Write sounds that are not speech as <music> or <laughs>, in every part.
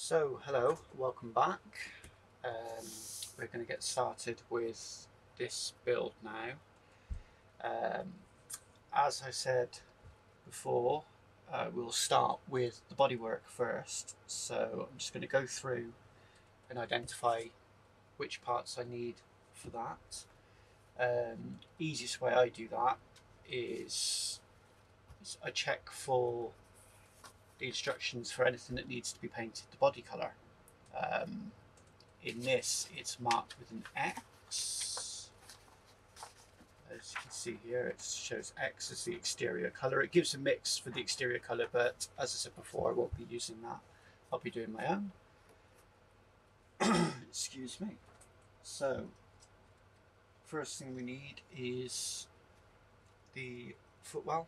So, hello, welcome back. Um, we're going to get started with this build now. Um, as I said before, uh, we'll start with the bodywork first. So, I'm just going to go through and identify which parts I need for that. Um, easiest way I do that is, is I check for the instructions for anything that needs to be painted the body colour. Um, in this it's marked with an X. As you can see here it shows X as the exterior colour. It gives a mix for the exterior colour but as I said before I won't be using that. I'll be doing my own. <clears throat> Excuse me. So first thing we need is the footwell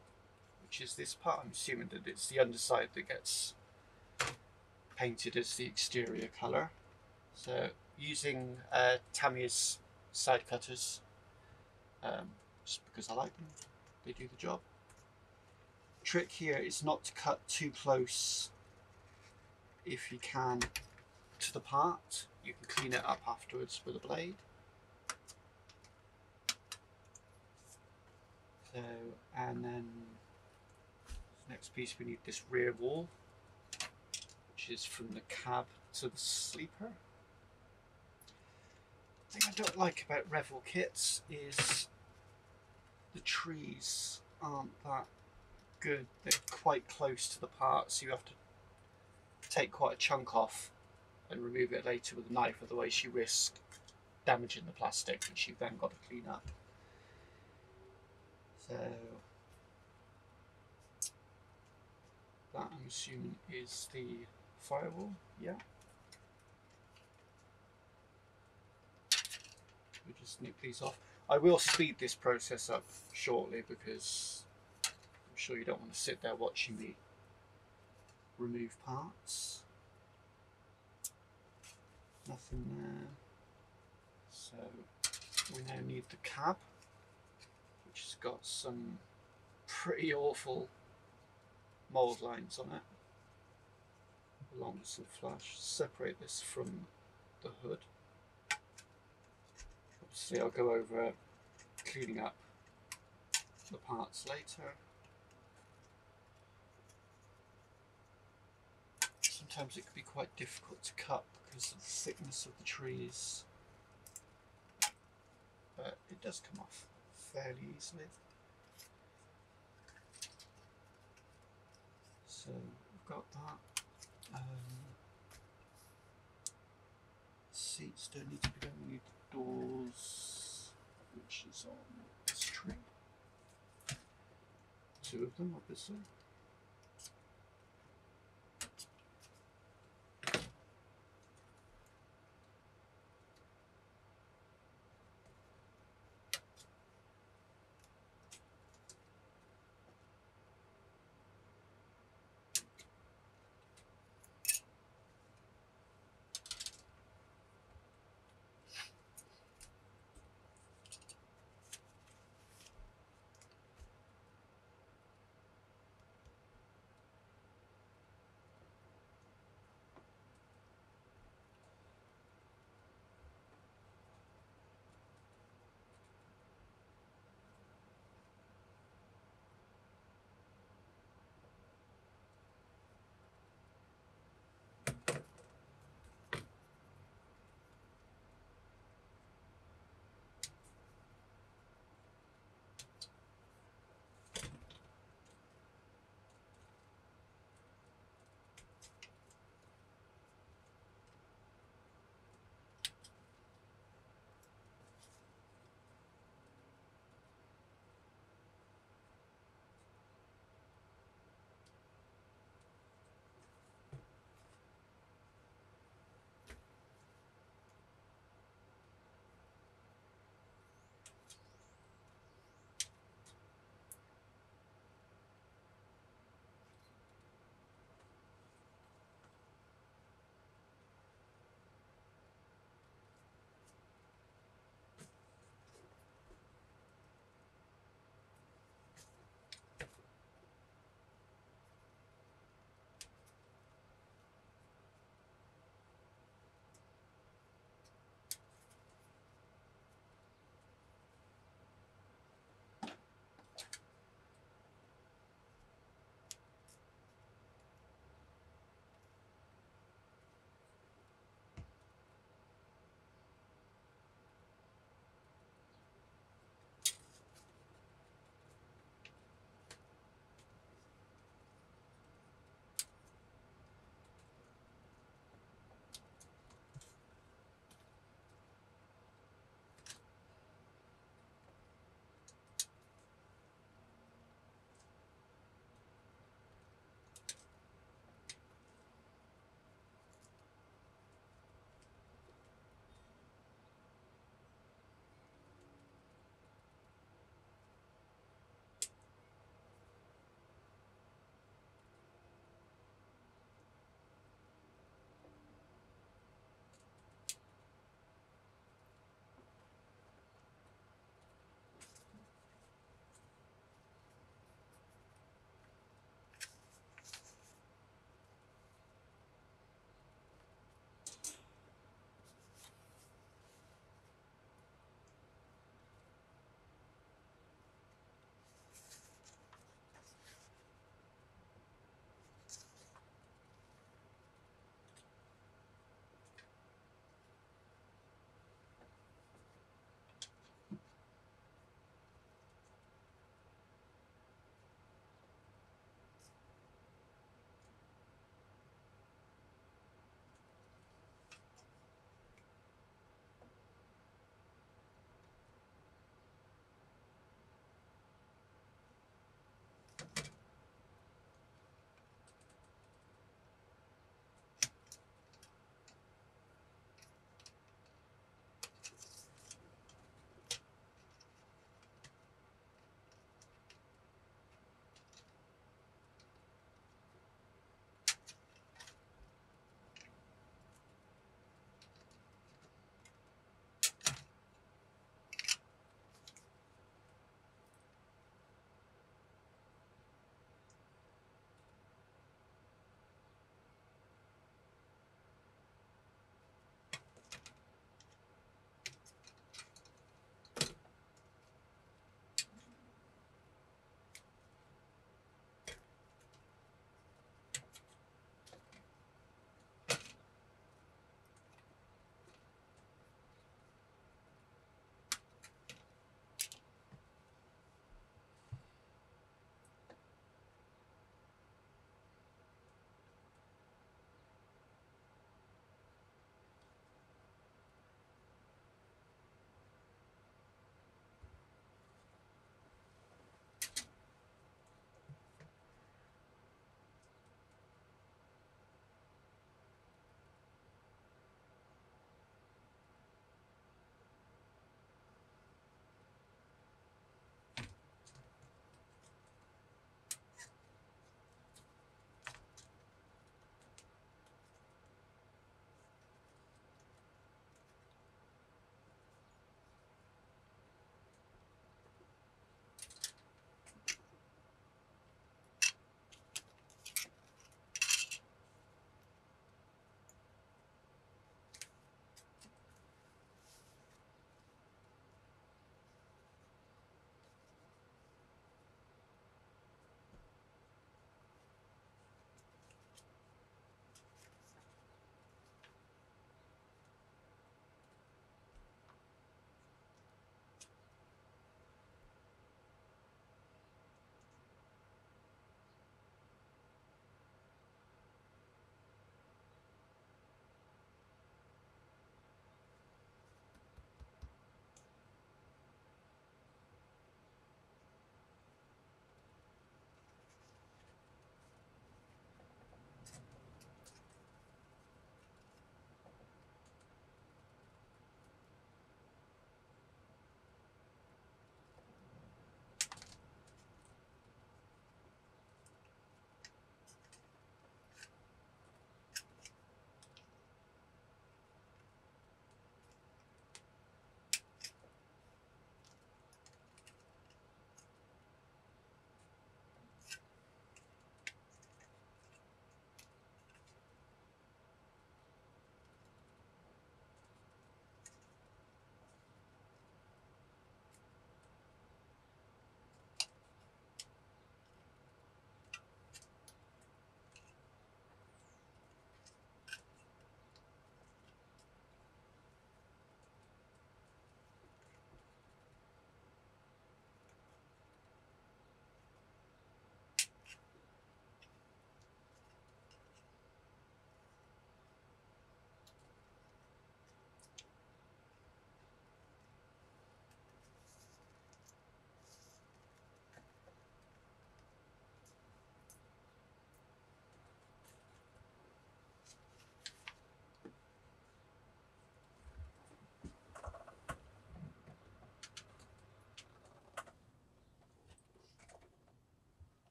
which is this part. I'm assuming that it's the underside that gets painted as the exterior colour. So using uh, Tamiya's side cutters, um, just because I like them, they do the job. Trick here is not to cut too close if you can to the part. You can clean it up afterwards with a blade. So, and then Next piece we need this rear wall, which is from the cab to the sleeper. The thing I don't like about Revell kits is the trees aren't that good. They're quite close to the part, so you have to take quite a chunk off and remove it later with a knife, otherwise you risk damaging the plastic, which you've then got to clean up. So that I'm assuming is the firewall, yeah. We just nip these off. I will speed this process up shortly because I'm sure you don't want to sit there watching me remove parts. Nothing there. So we now need the cab, which has got some pretty awful mould lines on it along some flash. Separate this from the hood. Obviously I'll go over cleaning up the parts later. Sometimes it can be quite difficult to cut because of the thickness of the trees, but it does come off fairly easily. So we've got that. Um, seats don't need to be done. We need the doors, which is on this tree. Two of them, obviously.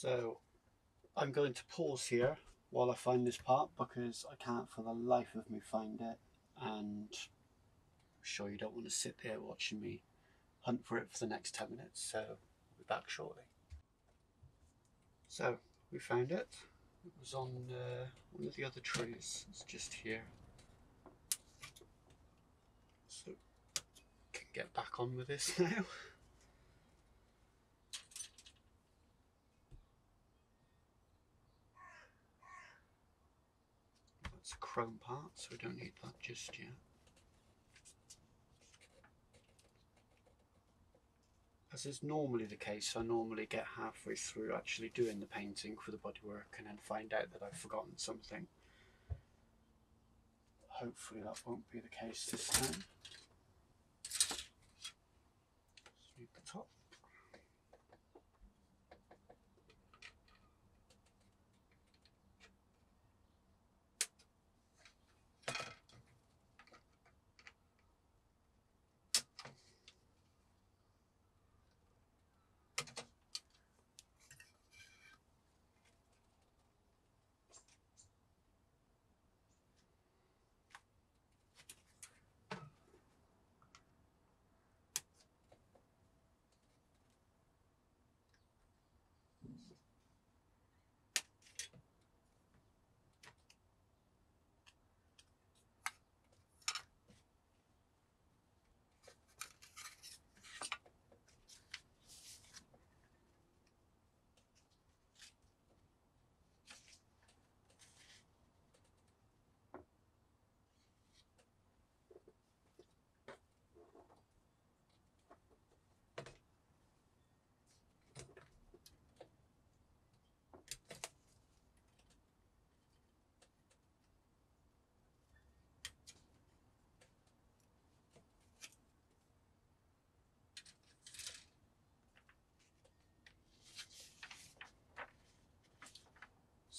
So I'm going to pause here while I find this part because I can't for the life of me find it and I'm sure you don't want to sit there watching me hunt for it for the next 10 minutes so I'll be back shortly. So we found it. It was on uh, one of the other trees. It's just here. So can get back on with this <laughs> now. That's a chrome part, so we don't need that just yet. As is normally the case, I normally get halfway through actually doing the painting for the bodywork and then find out that I've forgotten something. Hopefully that won't be the case this time. Sweep the top.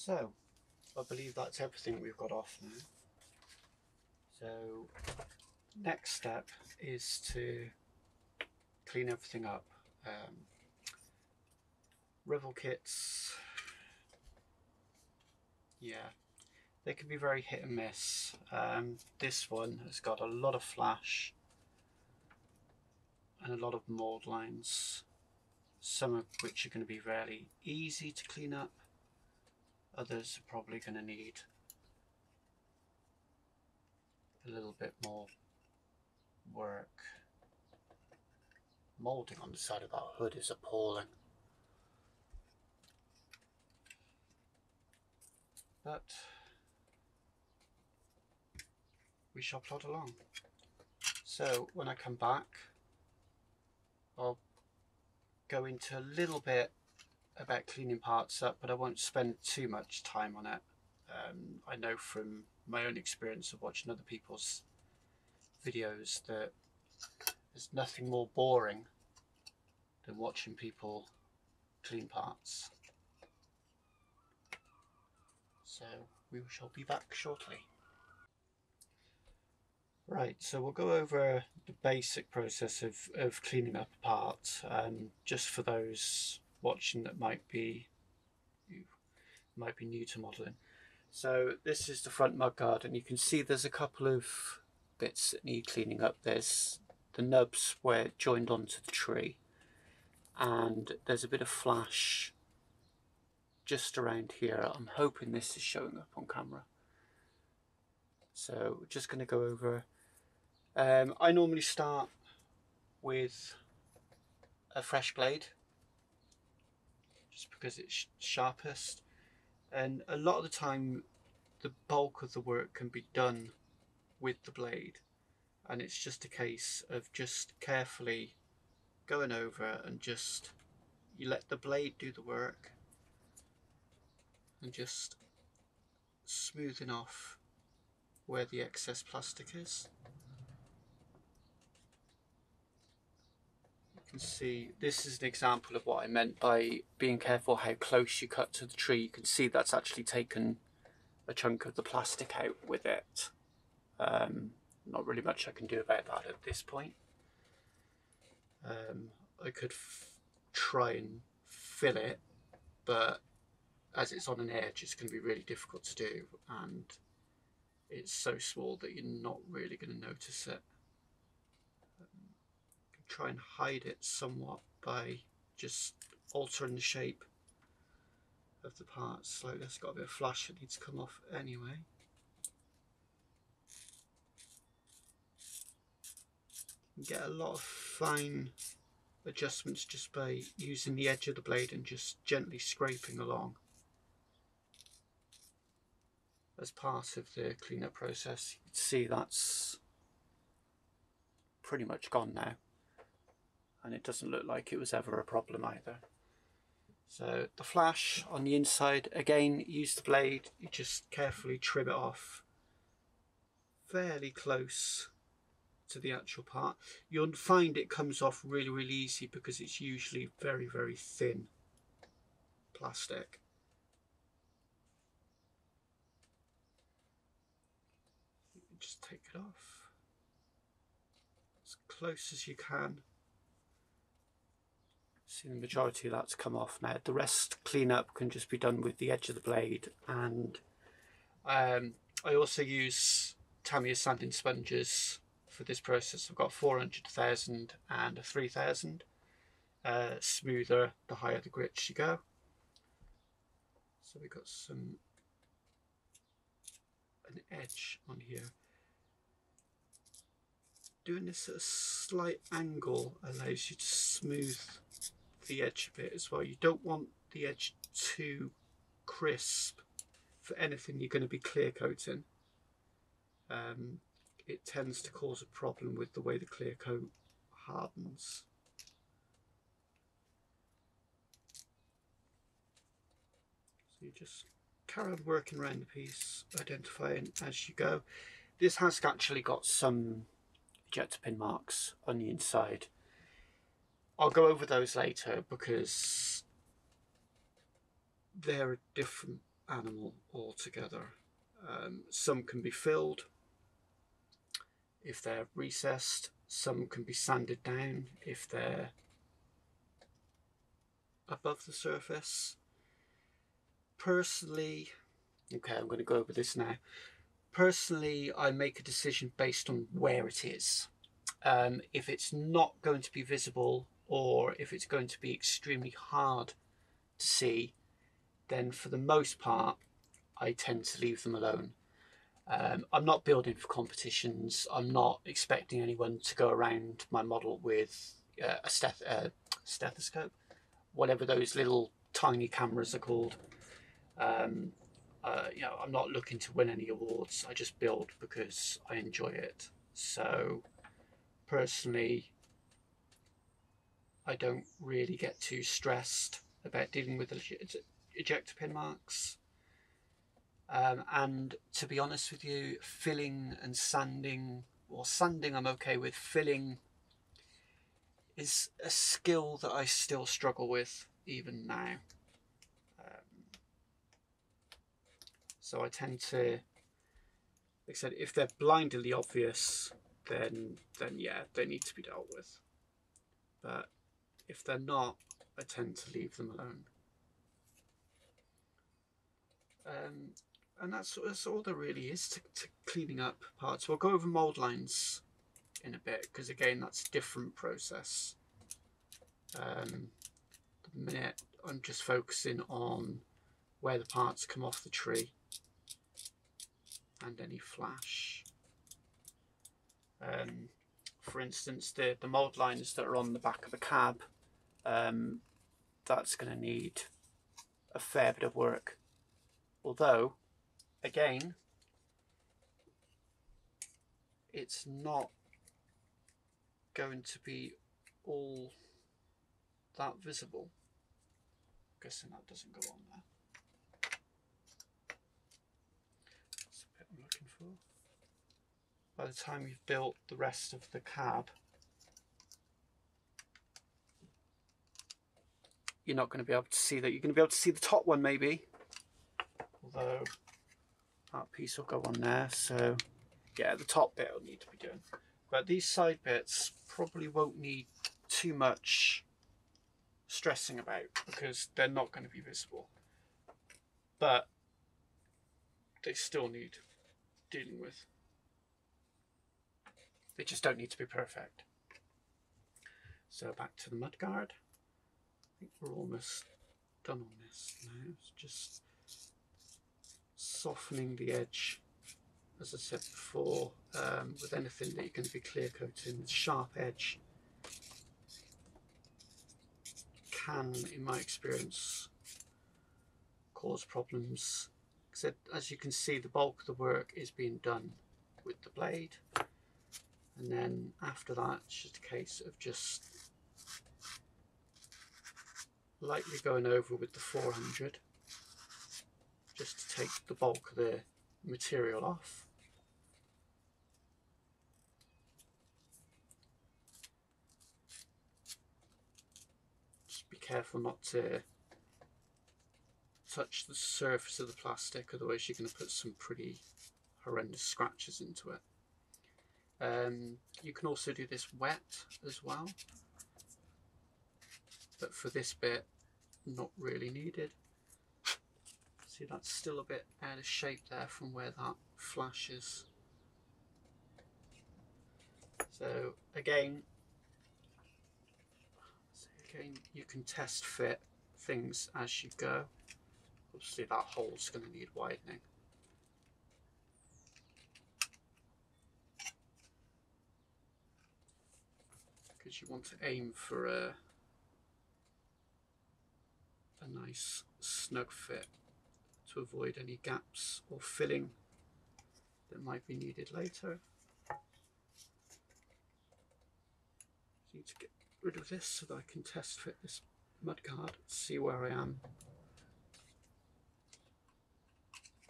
So, I believe that's everything we've got off now. So, next step is to clean everything up. Um, Revell kits, yeah, they can be very hit and miss. Um, this one has got a lot of flash and a lot of mould lines, some of which are going to be fairly easy to clean up Others are probably going to need a little bit more work. Moulding on the side of that hood is appalling. But we shall plod along. So when I come back, I'll go into a little bit about cleaning parts up, but I won't spend too much time on it. Um, I know from my own experience of watching other people's videos that there's nothing more boring than watching people clean parts. So we shall be back shortly. Right, so we'll go over the basic process of, of cleaning up a part, um, just for those watching that might be might be new to modelling. So this is the front mudguard and you can see there's a couple of bits that need cleaning up. There's the nubs where it joined onto the tree and there's a bit of flash just around here. I'm hoping this is showing up on camera. So we're just going to go over. Um, I normally start with a fresh blade just because it's sharpest. And a lot of the time, the bulk of the work can be done with the blade, and it's just a case of just carefully going over and just you let the blade do the work and just smoothing off where the excess plastic is. Can see this is an example of what I meant by being careful how close you cut to the tree. You can see that's actually taken a chunk of the plastic out with it. Um, not really much I can do about that at this point. Um, I could try and fill it but as it's on an edge, it's going to be really difficult to do, and it's so small that you're not really going to notice it. Try and hide it somewhat by just altering the shape of the part slowly. It's got a bit of flash that needs to come off anyway. Get a lot of fine adjustments just by using the edge of the blade and just gently scraping along as part of the cleanup process. You can see that's pretty much gone now and it doesn't look like it was ever a problem either. So the flash on the inside, again use the blade, you just carefully trim it off fairly close to the actual part. You'll find it comes off really really easy because it's usually very very thin plastic. Just take it off as close as you can. See the majority of that's come off now. The rest cleanup can just be done with the edge of the blade and um, I also use Tamiya sanding sponges for this process. I've got 400,000 and a 3000. Uh, smoother the higher the grit you go. So we've got some an edge on here. Doing this at a slight angle allows you to smooth the edge a bit as well. You don't want the edge too crisp for anything you're going to be clear coating. Um, it tends to cause a problem with the way the clear coat hardens. So you just carry on working around the piece, identifying as you go. This has actually got some ejector pin marks on the inside. I'll go over those later because they're a different animal altogether. Um, some can be filled, if they're recessed. Some can be sanded down if they're above the surface. Personally, okay, I'm going to go over this now. Personally, I make a decision based on where it is. Um, if it's not going to be visible or if it's going to be extremely hard to see, then for the most part, I tend to leave them alone. Um, I'm not building for competitions. I'm not expecting anyone to go around my model with uh, a steth uh, stethoscope, whatever those little tiny cameras are called. Um, uh, you know, I'm not looking to win any awards. I just build because I enjoy it. So, personally, I don't really get too stressed about dealing with ejector pin marks. Um, and to be honest with you, filling and sanding, or sanding I'm okay with, filling is a skill that I still struggle with even now. Um, so I tend to, like I said, if they're blindly obvious, then then yeah, they need to be dealt with. But if they're not, I tend to leave them alone. Um, and that's, that's all there really is to, to cleaning up parts. We'll go over mould lines in a bit because again that's a different process. Um, the minute I'm just focusing on where the parts come off the tree and any flash. Um, for instance, the, the mould lines that are on the back of the cab, um, that's going to need a fair bit of work. Although again, it's not going to be all that visible. guessing that doesn't go on there. That's the bit I'm looking for. By the time you've built the rest of the cab, you're not going to be able to see that. You're going to be able to see the top one maybe, although that piece will go on there so yeah the top bit will need to be done but these side bits probably won't need too much stressing about because they're not going to be visible. But they still need dealing with. They just don't need to be perfect. So back to the mudguard. I think we're almost done on this now. It's just softening the edge, as I said before, um, with anything that you're going to be clear coating, the sharp edge can, in my experience, cause problems. Because as you can see, the bulk of the work is being done with the blade. And then after that, it's just a case of just lightly going over with the 400 just to take the bulk of the material off. Just be careful not to touch the surface of the plastic otherwise you're going to put some pretty horrendous scratches into it. Um, you can also do this wet as well but for this bit not really needed. See that's still a bit out of shape there from where that flashes. So again, again you can test fit things as you go. Obviously that hole's going to need widening. Because you want to aim for a nice snug fit to avoid any gaps or filling that might be needed later. need to get rid of this so that I can test fit this mudguard, see where I am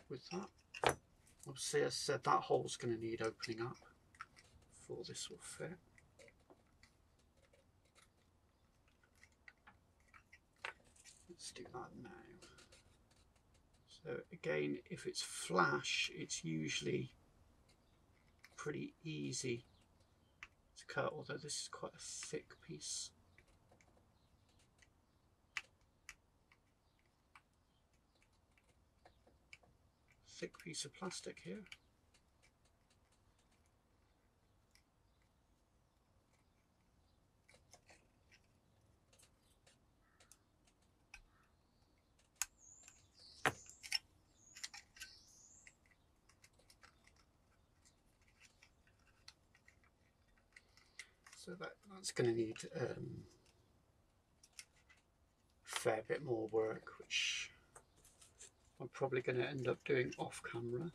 with that. Obviously, as I said, that hole's going to need opening up before this will fit. Let's do that now. So again, if it's flash, it's usually pretty easy to cut, although this is quite a thick piece. Thick piece of plastic here. So that, that's going to need um, a fair bit more work, which I'm probably going to end up doing off camera.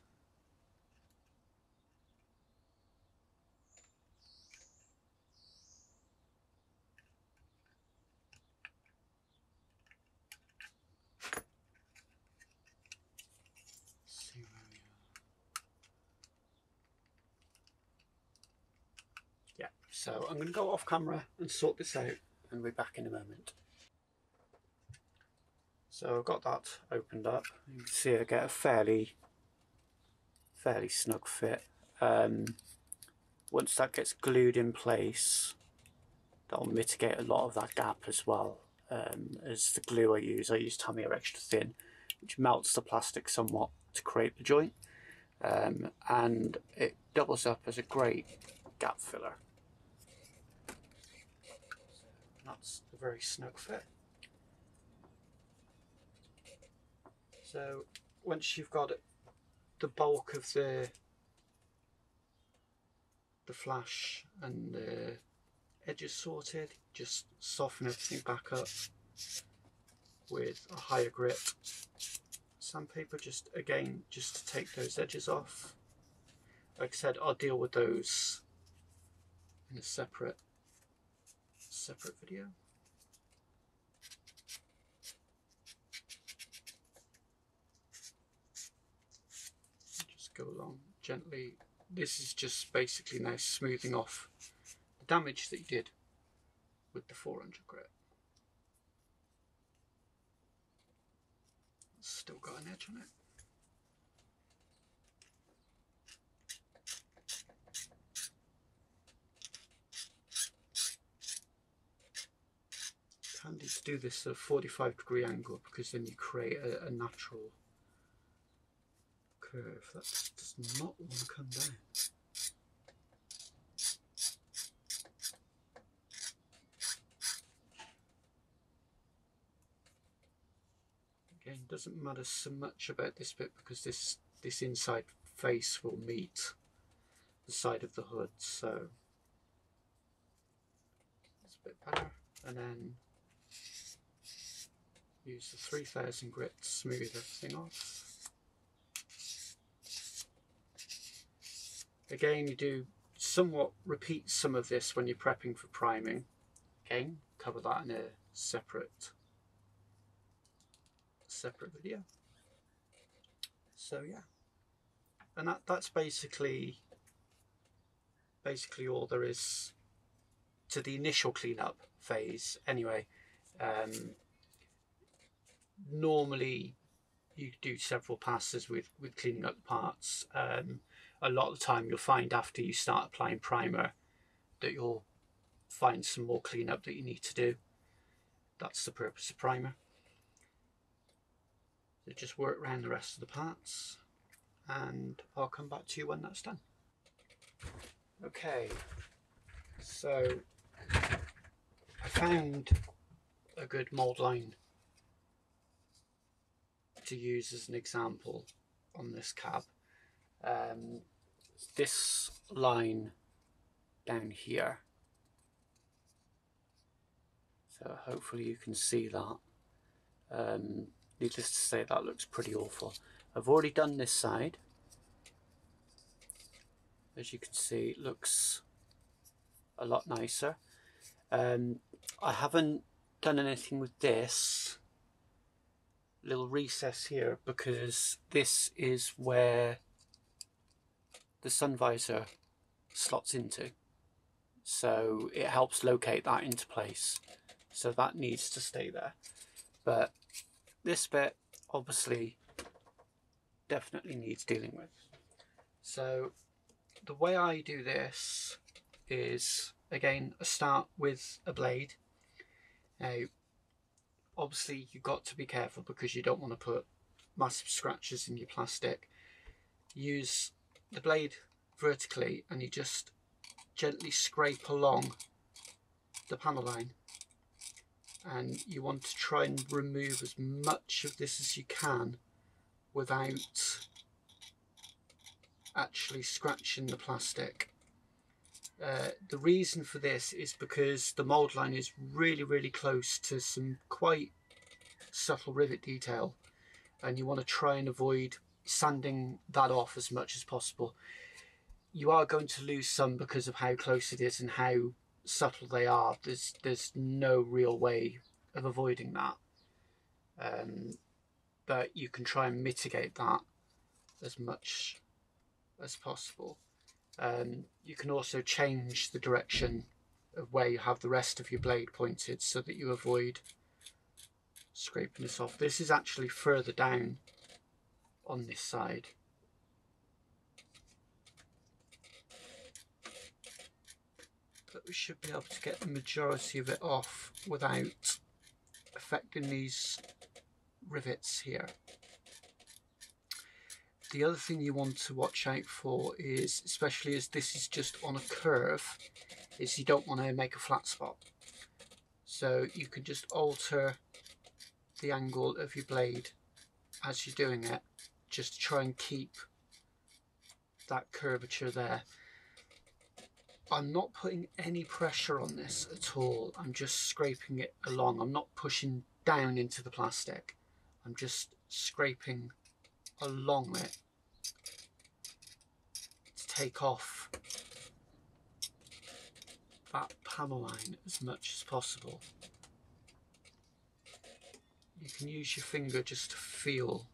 So I'm going to go off camera and sort this out and be back in a moment. So I've got that opened up. You can see I get a fairly, fairly snug fit. Um, once that gets glued in place, that'll mitigate a lot of that gap as well. Um, as the glue I use, I use Tamiya Extra Thin, which melts the plastic somewhat to create the joint. Um, and it doubles up as a great gap filler. That's a very snug fit. So once you've got the bulk of the the flash and the edges sorted, just soften everything back up with a higher grit sandpaper just again just to take those edges off. Like I said, I'll deal with those in a separate separate video. Just go along gently. This is just basically now smoothing off the damage that you did with the 400 grit. Still got an edge on it. Wanted to do this at a 45 degree angle because then you create a, a natural curve. That does not want to come down. Again, doesn't matter so much about this bit because this this inside face will meet the side of the hood, so it's a bit better. And then use the 3000 grit to smooth everything off. Again, you do somewhat repeat some of this when you're prepping for priming. Again, cover that in a separate separate video. So yeah, and that that's basically basically all there is to the initial cleanup phase. Anyway, um, normally you do several passes with with cleaning up the parts. Um, a lot of the time, you'll find after you start applying primer that you'll find some more cleanup that you need to do. That's the purpose of primer. So just work around the rest of the parts and I'll come back to you when that's done. Okay, so I found a good mold line to use as an example on this cab. Um, this line down here. So hopefully you can see that. Um, needless to say that looks pretty awful. I've already done this side. As you can see it looks a lot nicer. Um, I haven't done anything with this little recess here because this is where the sun visor slots into. So it helps locate that into place. So that needs to stay there. But this bit obviously definitely needs dealing with. So the way I do this is again I start with a blade. Now obviously you've got to be careful because you don't want to put massive scratches in your plastic. Use the blade vertically and you just gently scrape along the panel line and you want to try and remove as much of this as you can without actually scratching the plastic. Uh, the reason for this is because the mould line is really really close to some quite subtle rivet detail and you want to try and avoid sanding that off as much as possible. You are going to lose some because of how close it is and how subtle they are. There's there's no real way of avoiding that. Um, but you can try and mitigate that as much as possible. Um, you can also change the direction of where you have the rest of your blade pointed so that you avoid scraping this off. This is actually further down on this side. But we should be able to get the majority of it off without affecting these rivets here. The other thing you want to watch out for is, especially as this is just on a curve, is you don't want to make a flat spot. So you can just alter the angle of your blade as you're doing it just try and keep that curvature there. I'm not putting any pressure on this at all. I'm just scraping it along. I'm not pushing down into the plastic. I'm just scraping along it to take off that panel line as much as possible. You can use your finger just to feel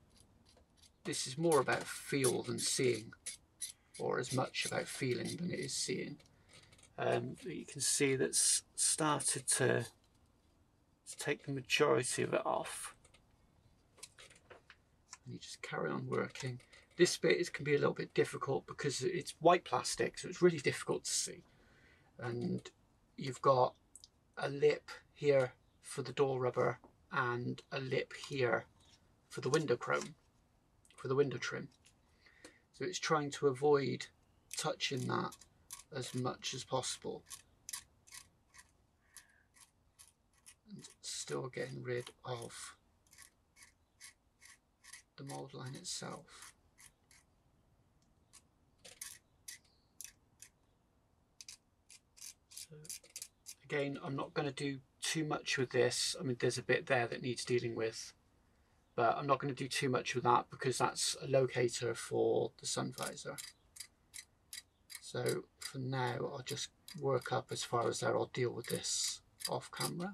this is more about feel than seeing, or as much about feeling than it is seeing. Um, you can see that's started to, to take the majority of it off. And you just carry on working. This bit is, can be a little bit difficult because it's white plastic, so it's really difficult to see. And you've got a lip here for the door rubber and a lip here for the window chrome, for the window trim. So it's trying to avoid touching that as much as possible. And still getting rid of the mould line itself. So again, I'm not going to do too much with this. I mean, there's a bit there that needs dealing with, but I'm not going to do too much with that because that's a locator for the sun visor. So for now, I'll just work up as far as there. I'll deal with this off camera.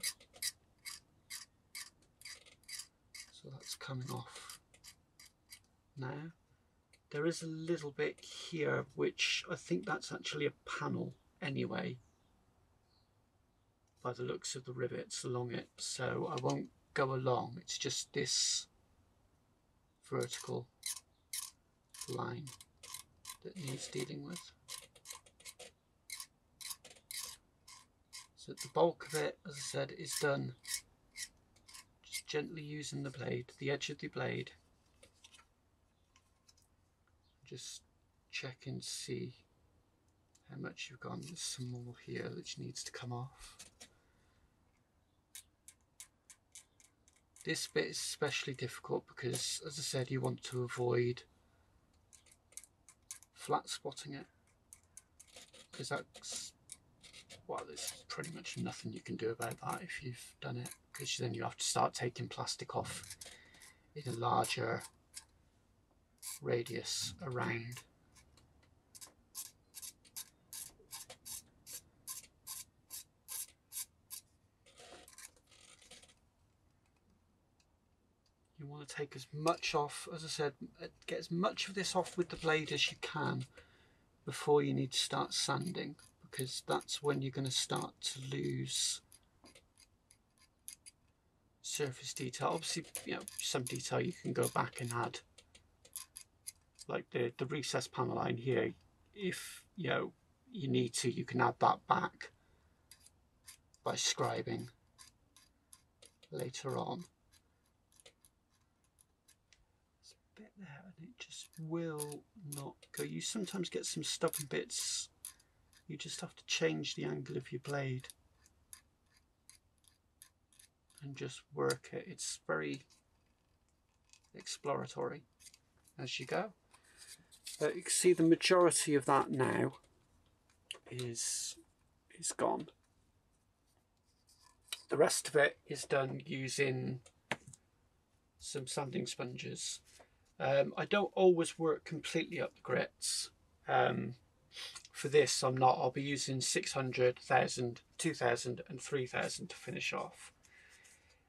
So that's coming off now. There is a little bit here, which I think that's actually a panel anyway by the looks of the rivets along it. So I won't go along. It's just this vertical line that needs dealing with. So the bulk of it as I said is done just gently using the blade the edge of the blade just check and see how much you've gone there's some more here which needs to come off. This bit is especially difficult because, as I said, you want to avoid flat spotting it because that's well there's pretty much nothing you can do about that if you've done it because then you have to start taking plastic off in a larger radius around. You want to take as much off as I said uh, get as much of this off with the blade as you can before you need to start sanding because that's when you're going to start to lose surface detail. Obviously you know some detail you can go back and add like the the recess panel line here if you know you need to you can add that back by scribing later on It's a bit there and it just will not go. You sometimes get some stubborn bits. You just have to change the angle of your blade and just work it. It's very exploratory as you go. Uh, you can see the majority of that now is is gone. The rest of it is done using some sanding sponges um, I don't always work completely up the grits. Um, for this, I'm not. I'll be using 600, 1000, 2000 and 3000 to finish off.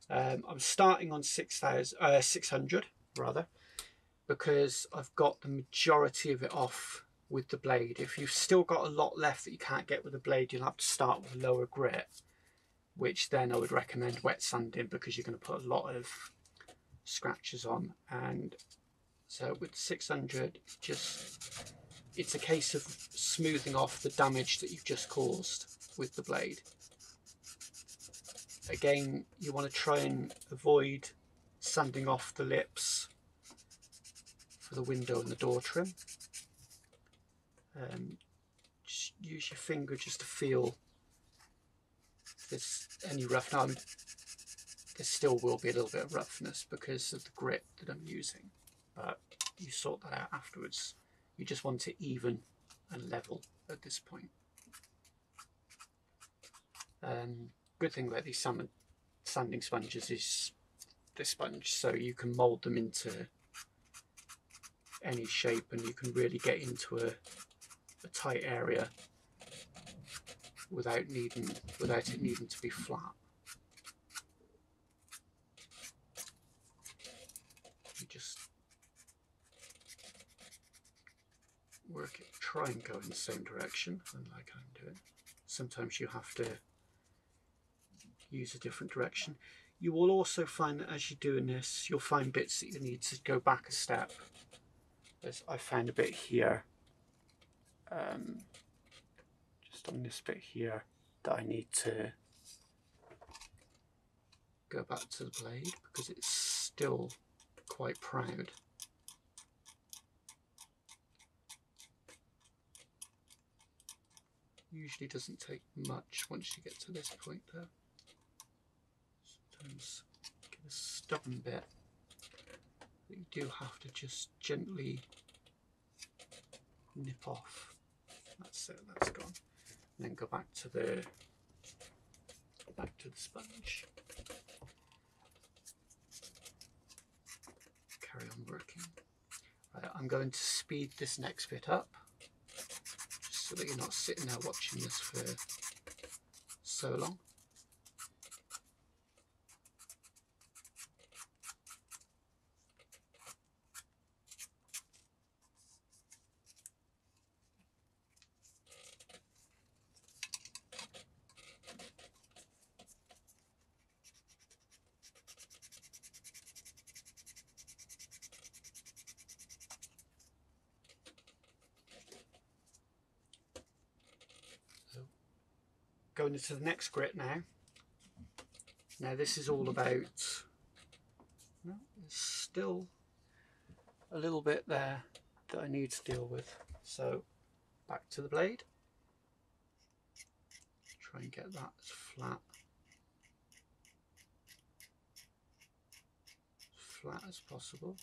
Um, I'm starting on 6000, uh, 600 rather, because I've got the majority of it off with the blade. If you've still got a lot left that you can't get with the blade, you'll have to start with a lower grit, which then I would recommend wet sanding because you're going to put a lot of scratches on and so with 600, just it's a case of smoothing off the damage that you've just caused with the blade. Again, you want to try and avoid sanding off the lips for the window and the door trim. Um, just use your finger just to feel if there's any rough. Now, there still will be a little bit of roughness because of the grit that I'm using but you sort that out afterwards. You just want it even and level at this point. Um, good thing about these sanding sponges is the sponge, so you can mould them into any shape and you can really get into a, a tight area without needing without it needing to be flat. You just work it, try and go in the same direction, and like I'm doing. Sometimes you have to use a different direction. You will also find that as you're doing this, you'll find bits that you need to go back a step. As I found a bit here, um, just on this bit here, that I need to go back to the blade because it's still quite proud. Usually doesn't take much once you get to this point though. Sometimes get a stubborn bit you do have to just gently nip off. That's it, that's gone. And then go back to the back to the sponge. Carry on working. Right, I'm going to speed this next bit up just so that you're not sitting there watching this for so long. Going into the next grit now. Now this is all about, no, there's still a little bit there that I need to deal with. So back to the blade. Try and get that as flat, flat as possible.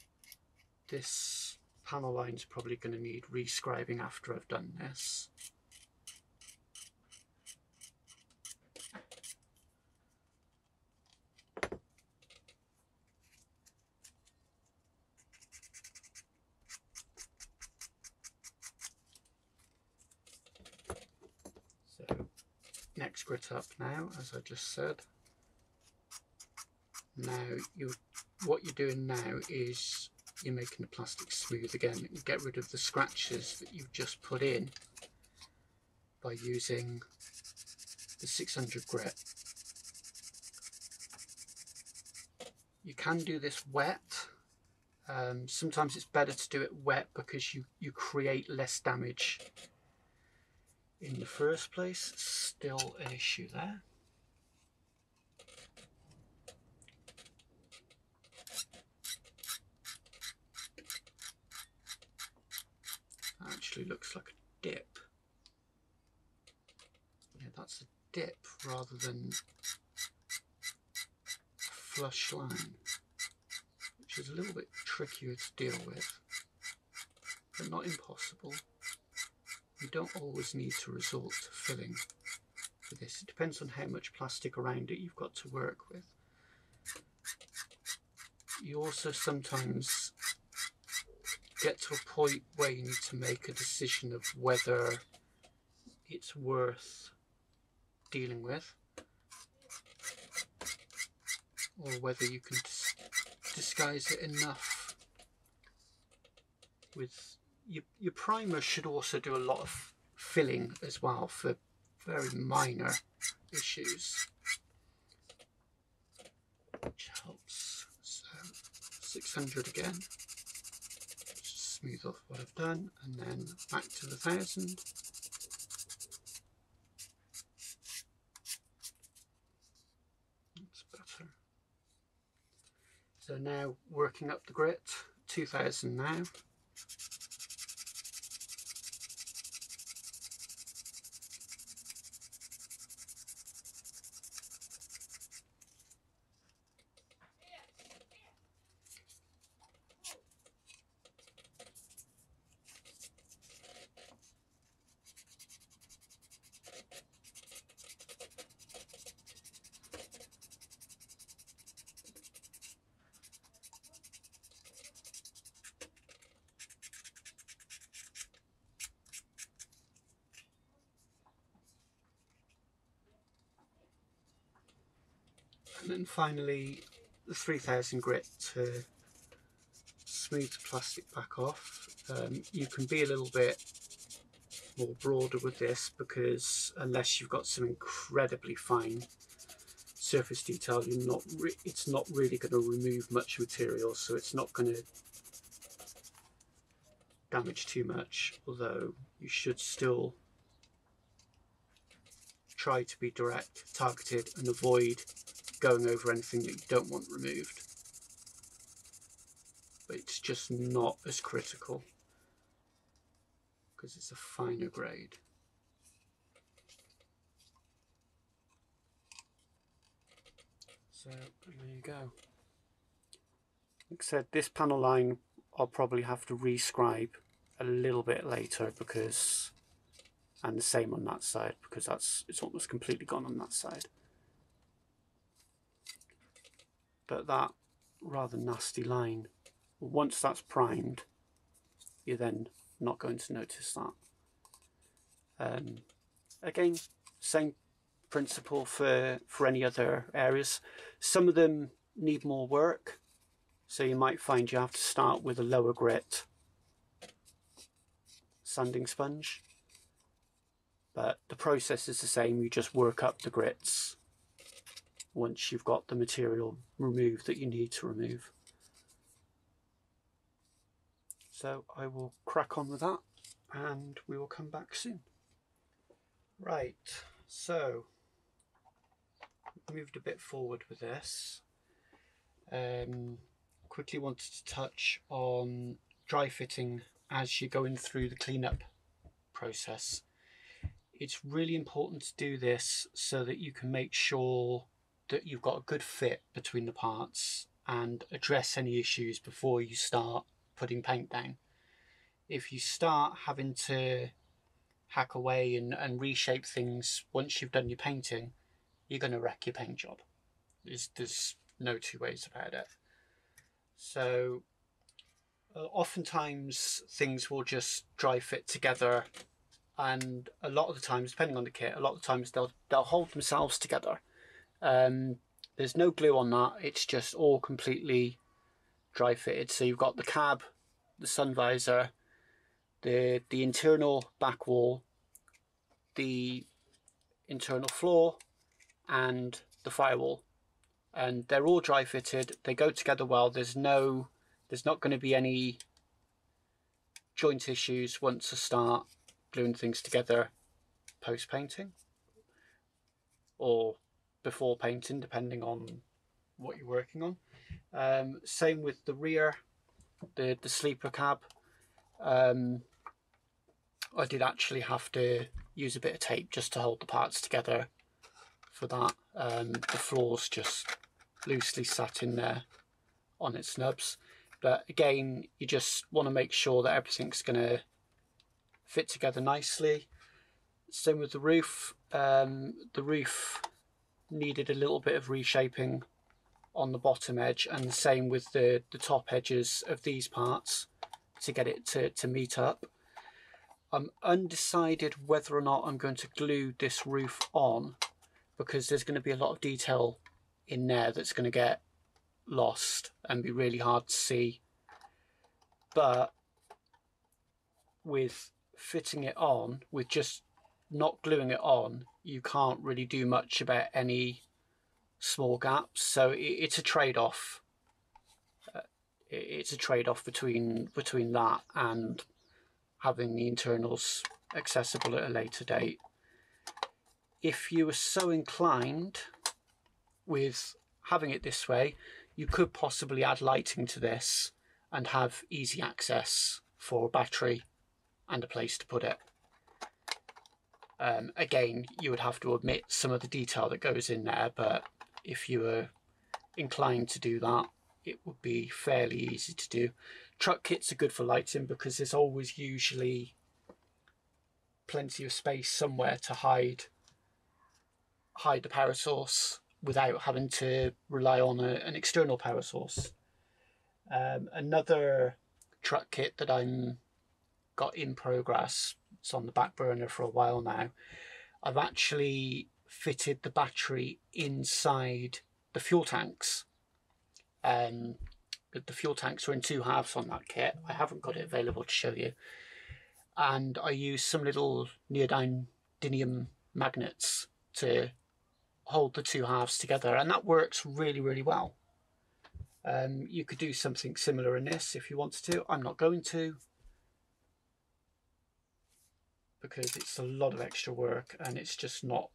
This panel line is probably going to need rescribing after I've done this. Grit up now, as I just said. Now, you, what you're doing now is you're making the plastic smooth again. You get rid of the scratches that you've just put in by using the 600 grit. You can do this wet. Um, sometimes it's better to do it wet because you, you create less damage in the first place. Still an issue there. Actually looks like a dip. Yeah, that's a dip rather than a flush line, which is a little bit trickier to deal with, but not impossible. You don't always need to resort to filling for this. It depends on how much plastic around it you've got to work with. You also sometimes get to a point where you need to make a decision of whether it's worth dealing with or whether you can dis disguise it enough with your, your primer should also do a lot of filling as well for very minor issues. Which helps. So 600 again. Just smooth off what I've done and then back to the thousand. That's better. So now working up the grit 2000 now and then finally the 3000 grit to smooth the plastic back off. Um, you can be a little bit more broader with this because unless you've got some incredibly fine surface detail you're not it's not really going to remove much material so it's not going to damage too much although you should still try to be direct targeted and avoid going over anything that you don't want removed. But it's just not as critical because it's a finer grade. So there you go. Like I said, this panel line I'll probably have to rescribe a little bit later because and the same on that side because that's it's almost completely gone on that side that rather nasty line once that's primed you're then not going to notice that. Um, again same principle for for any other areas. Some of them need more work so you might find you have to start with a lower grit sanding sponge. But the process is the same you just work up the grits once you've got the material removed that you need to remove. So I will crack on with that and we will come back soon. Right so moved a bit forward with this. Um, quickly wanted to touch on dry fitting as you're going through the cleanup process. It's really important to do this so that you can make sure that you've got a good fit between the parts and address any issues before you start putting paint down. If you start having to hack away and, and reshape things once you've done your painting, you're going to wreck your paint job. There's, there's no two ways about it. So uh, oftentimes things will just dry fit together and a lot of the times, depending on the kit, a lot of the times they'll they'll hold themselves together. Um, there's no glue on that; it's just all completely dry fitted. So you've got the cab, the sun visor, the the internal back wall, the internal floor, and the firewall, and they're all dry fitted. They go together well. There's no, there's not going to be any joint issues once a start gluing things together post painting or before painting, depending on what you're working on. Um, same with the rear, the, the sleeper cab. Um, I did actually have to use a bit of tape just to hold the parts together for that. Um, the floor's just loosely sat in there on its nubs. But again, you just want to make sure that everything's going to fit together nicely. Same with the roof. Um, the roof needed a little bit of reshaping on the bottom edge and the same with the, the top edges of these parts to get it to, to meet up. I'm undecided whether or not I'm going to glue this roof on because there's going to be a lot of detail in there that's going to get lost and be really hard to see. But with fitting it on with just not gluing it on, you can't really do much about any small gaps. So it's a trade-off. Uh, it's a trade-off between between that and having the internals accessible at a later date. If you were so inclined with having it this way, you could possibly add lighting to this and have easy access for a battery and a place to put it. Um, again, you would have to omit some of the detail that goes in there, but if you were inclined to do that, it would be fairly easy to do. Truck kits are good for lighting because there's always usually plenty of space somewhere to hide hide the power source without having to rely on a, an external power source. Um, another truck kit that I'm got in progress. It's on the back burner for a while now. I've actually fitted the battery inside the fuel tanks. Um, the fuel tanks are in two halves on that kit. I haven't got it available to show you. And I use some little neodymium magnets to hold the two halves together and that works really really well. Um, you could do something similar in this if you wanted to. I'm not going to because it's a lot of extra work and it's just not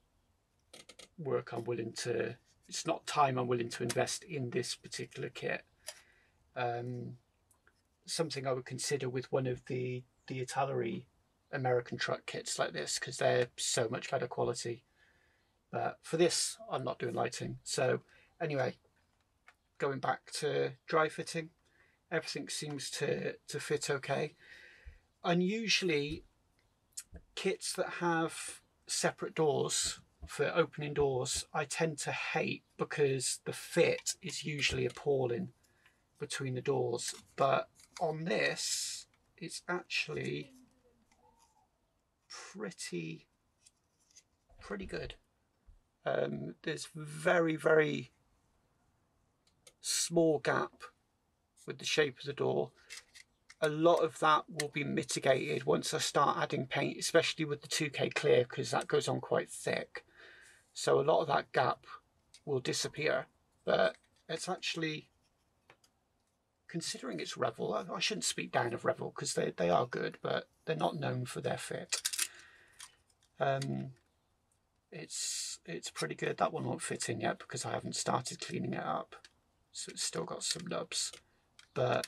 work I'm willing to it's not time I'm willing to invest in this particular kit. Um, something I would consider with one of the the Italeri American truck kits like this because they're so much better quality. But for this, I'm not doing lighting. So anyway, going back to dry fitting, everything seems to, to fit okay. Unusually, kits that have separate doors for opening doors, I tend to hate because the fit is usually appalling between the doors. But on this, it's actually pretty, pretty good. Um, there's very, very small gap with the shape of the door. A lot of that will be mitigated once I start adding paint, especially with the 2K clear because that goes on quite thick. So a lot of that gap will disappear, but it's actually, considering it's Revell, I, I shouldn't speak down of Revell because they, they are good, but they're not known for their fit. Um, it's it's pretty good. That one won't fit in yet because I haven't started cleaning it up. So it's still got some nubs. But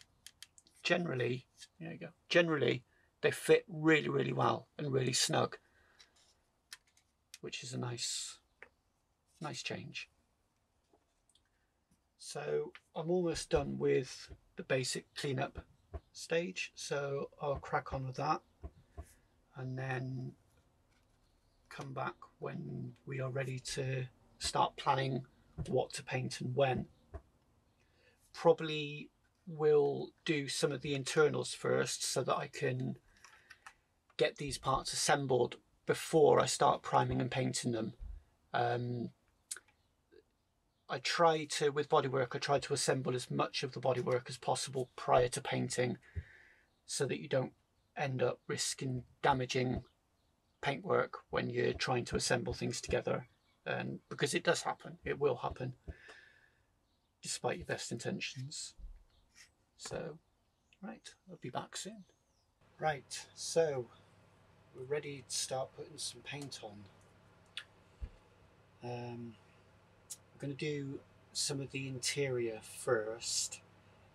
generally, there you go. Generally, they fit really, really well and really snug. Which is a nice, nice change. So I'm almost done with the basic cleanup stage. So I'll crack on with that. And then come back when we are ready to start planning what to paint and when. Probably will do some of the internals first so that I can get these parts assembled before I start priming and painting them. Um, I try to, with bodywork, I try to assemble as much of the bodywork as possible prior to painting so that you don't end up risking damaging paintwork when you're trying to assemble things together and because it does happen it will happen despite your best intentions so right i'll be back soon. Right so we're ready to start putting some paint on. Um, i'm going to do some of the interior first.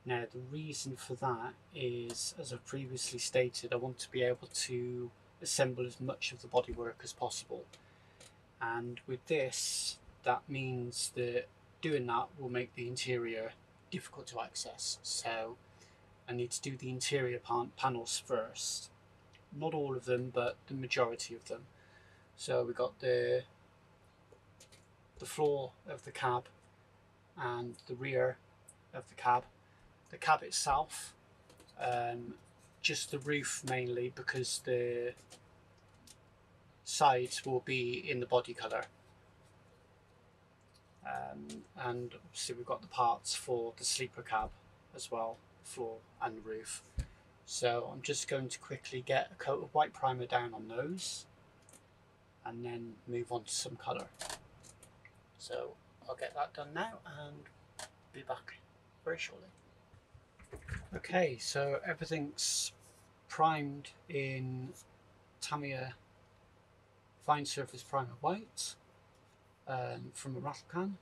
Now the reason for that is as i've previously stated i want to be able to assemble as much of the bodywork as possible. And with this, that means that doing that will make the interior difficult to access. So I need to do the interior panels first. Not all of them, but the majority of them. So we've got the the floor of the cab and the rear of the cab. The cab itself um, just the roof mainly because the sides will be in the body colour. Um, and obviously we've got the parts for the sleeper cab as well, floor and roof. So I'm just going to quickly get a coat of white primer down on those and then move on to some colour. So I'll get that done now and be back very shortly. Okay, so everything's primed in Tamiya Fine Surface Primer White um, from a rattle can.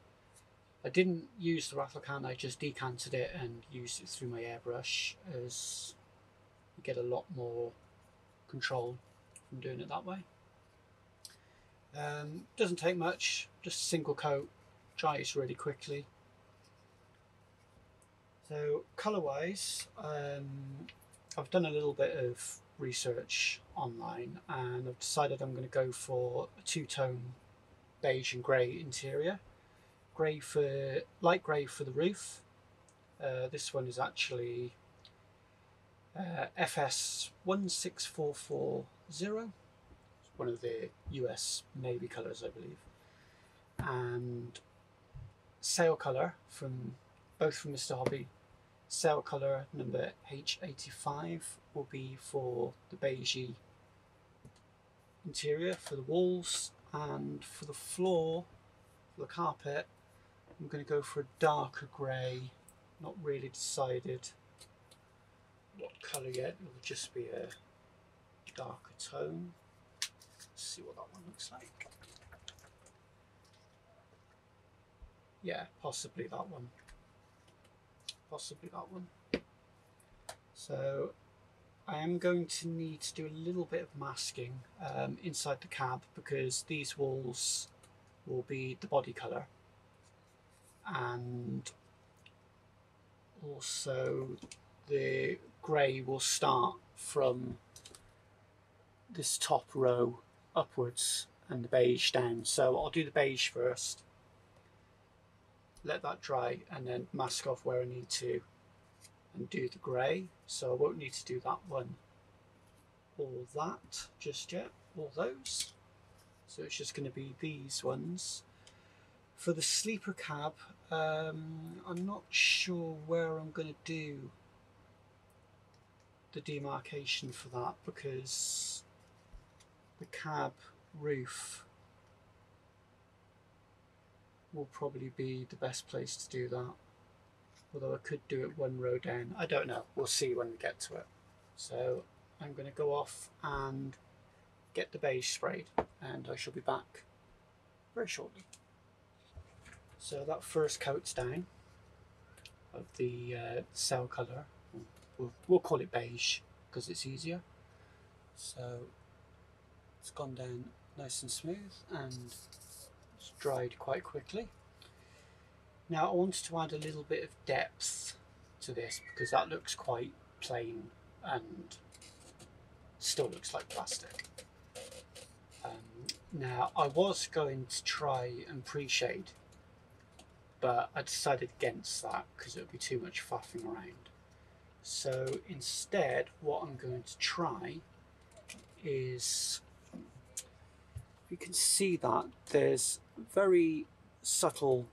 I didn't use the rattle can, I just decanted it and used it through my airbrush as you get a lot more control from doing it that way. Um, doesn't take much, just a single coat, dries really quickly. So colour wise, um, I've done a little bit of research online and I've decided I'm going to go for a two-tone beige and grey interior. Grey for light grey for the roof. Uh, this one is actually uh, FS 16440. It's one of the US Navy colours, I believe. And sail colour from both from Mr. Hobby Sail colour number H85 will be for the beigey interior for the walls and for the floor, for the carpet, I'm going to go for a darker grey, not really decided what colour yet, it will just be a darker tone. Let's see what that one looks like. yeah, possibly that one. Possibly that one. So I am going to need to do a little bit of masking um, inside the cab because these walls will be the body colour and also the grey will start from this top row upwards and the beige down. So I'll do the beige first, let that dry and then mask off where I need to and do the grey. So I won't need to do that one or that just yet, or those. So it's just going to be these ones. For the sleeper cab, um, I'm not sure where I'm going to do the demarcation for that because the cab roof will probably be the best place to do that. Although I could do it one row down. I don't know. We'll see when we get to it. So I'm going to go off and get the beige sprayed and I shall be back very shortly. So that first coat's down of the uh, cell colour. We'll, we'll call it beige because it's easier. So it's gone down nice and smooth and it's dried quite quickly. Now I wanted to add a little bit of depth to this because that looks quite plain and still looks like plastic. Um, now I was going to try and pre-shade but I decided against that because it would be too much faffing around. So instead what I'm going to try is you can see that there's very subtle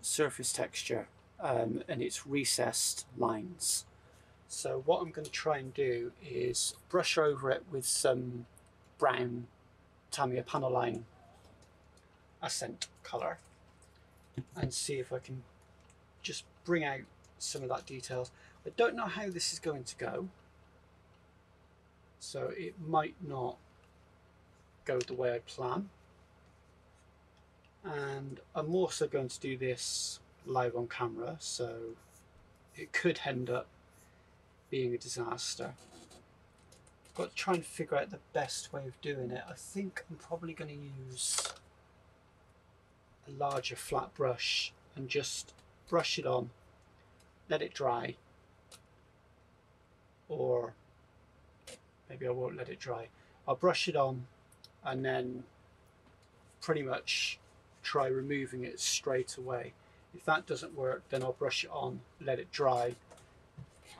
surface texture um, and it's recessed lines. So what I'm going to try and do is brush over it with some brown Tamiya Panel Line Accent colour and see if I can just bring out some of that details. I don't know how this is going to go, so it might not go the way I plan. And I'm also going to do this live on camera, so it could end up being a disaster. I've got to try and figure out the best way of doing it. I think I'm probably going to use a larger flat brush and just brush it on, let it dry, or maybe I won't let it dry. I'll brush it on and then pretty much try removing it straight away. If that doesn't work, then I'll brush it on, let it dry,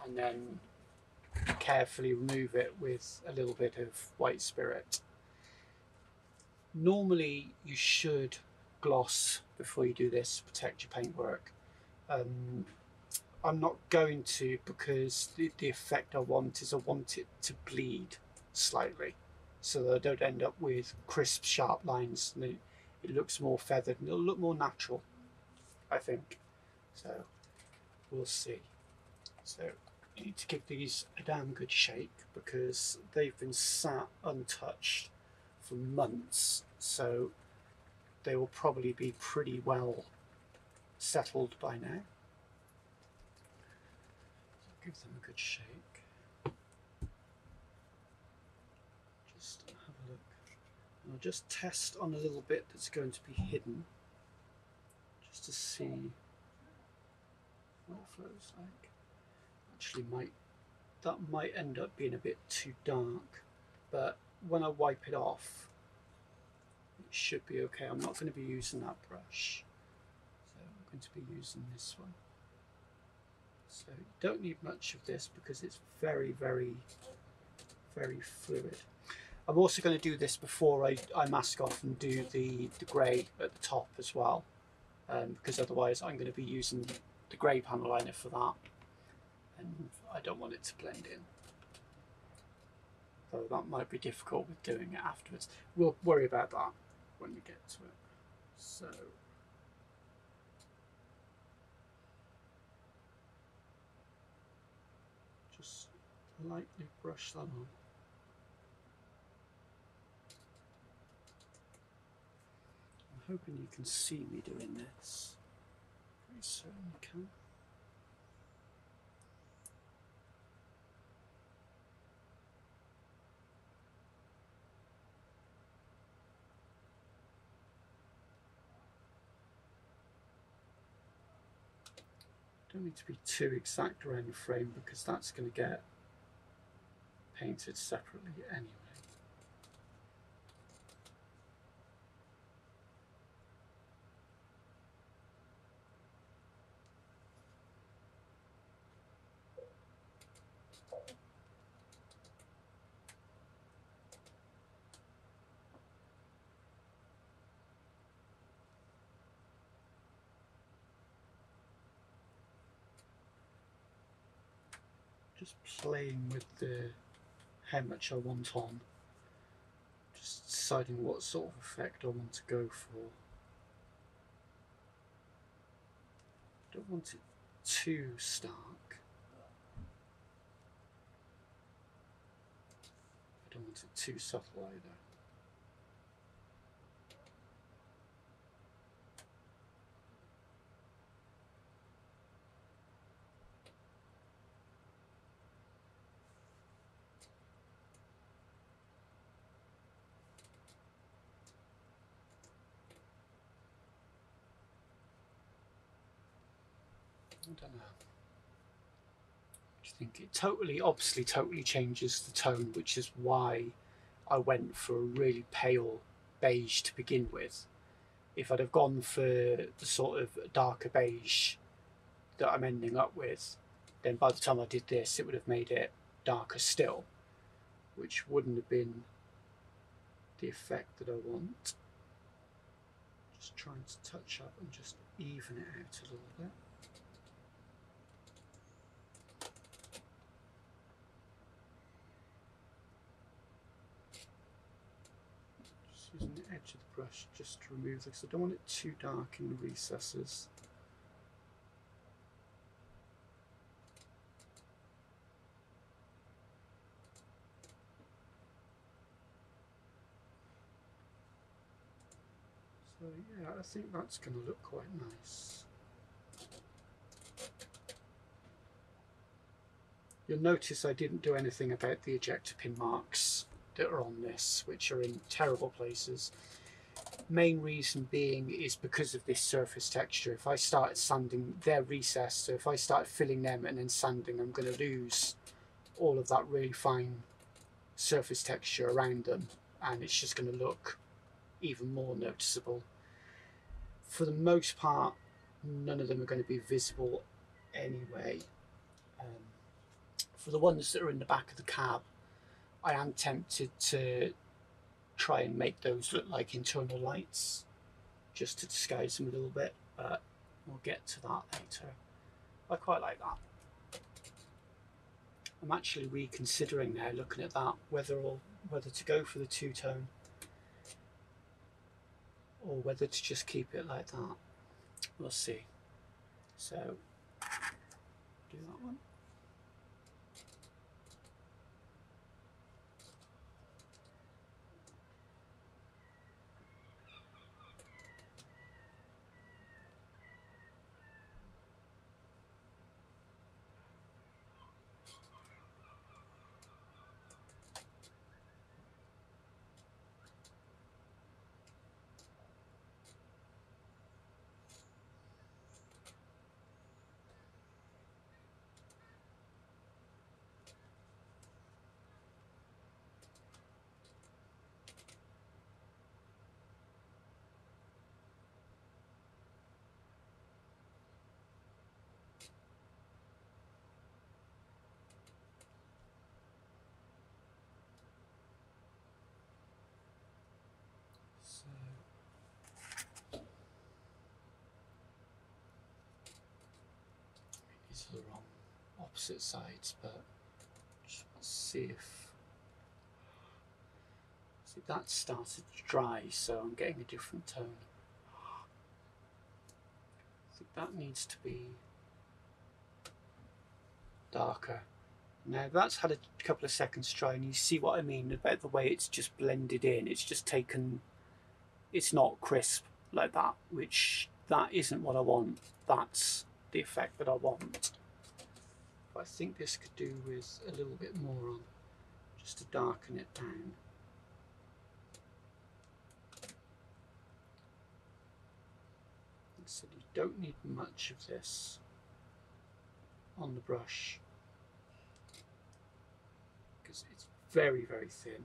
and then carefully remove it with a little bit of white spirit. Normally, you should gloss before you do this, to protect your paintwork. Um, I'm not going to because the, the effect I want is I want it to bleed slightly so that I don't end up with crisp, sharp lines. And it, looks more feathered and it'll look more natural, I think. So we'll see. So you need to give these a damn good shake because they've been sat untouched for months. So they will probably be pretty well settled by now. So give them a good shake. Just have a look. And I'll just test on a little bit that's going to be hidden just to see what it flows like. Actually might that might end up being a bit too dark but when I wipe it off it should be okay. I'm not going to be using that brush. So I'm going to be using this one. So you don't need much of this because it's very, very, very fluid. I'm also going to do this before I, I mask off and do the, the grey at the top as well. Um, because otherwise I'm going to be using the grey panel liner for that. And I don't want it to blend in. So that might be difficult with doing it afterwards. We'll worry about that when we get to it. So just lightly brush that on. Hoping you can see me doing this. We certainly can. Don't need to be too exact around the frame because that's going to get painted separately anyway. Just playing with the how much I want on. Just deciding what sort of effect I want to go for. Don't want it too stark. I don't want it too subtle either I don't know. I think it totally, obviously, totally changes the tone, which is why I went for a really pale beige to begin with. If I'd have gone for the sort of darker beige that I'm ending up with, then by the time I did this, it would have made it darker still, which wouldn't have been the effect that I want. Just trying to touch up and just even it out a little bit. Using the edge of the brush just to remove this. I don't want it too dark in the recesses. So yeah, I think that's going to look quite nice. You'll notice I didn't do anything about the ejector pin marks that are on this, which are in terrible places. Main reason being is because of this surface texture. If I start sanding their recess, so if I start filling them and then sanding, I'm going to lose all of that really fine surface texture around them and it's just going to look even more noticeable. For the most part, none of them are going to be visible anyway. Um, for the ones that are in the back of the cab, I am tempted to try and make those look like internal lights just to disguise them a little bit, but we'll get to that later. I quite like that. I'm actually reconsidering now, looking at that, whether or whether to go for the two-tone or whether to just keep it like that. We'll see. So, do that one. These are the wrong opposite sides, but just see if see that started to dry, so I'm getting a different tone. I think that needs to be darker. Now that's had a couple of seconds dry and you see what I mean about the way it's just blended in. It's just taken, it's not crisp like that, which that isn't what I want. That's the effect that I want. But I think this could do with a little bit more on, just to darken it down. So you don't need much of this on the brush because it's very very thin